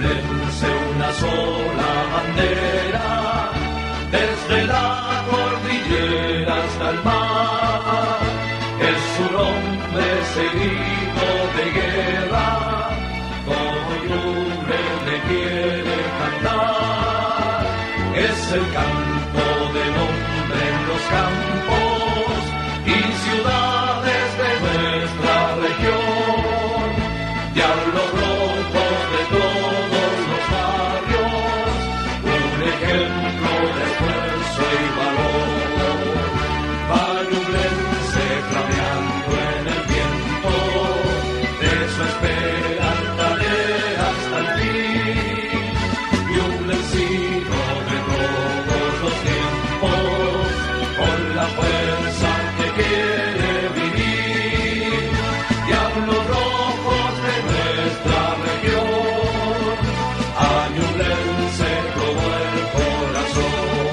reluce una sola bandera, desde la cordillera hasta el mar. Es un hombre seguido de guerra, como Yure le quiere cantar. Es el canto del hombre en los campos. Fuerza que quiere vivir. Y a unos rojos de nuestra región, añublense todo el corazón,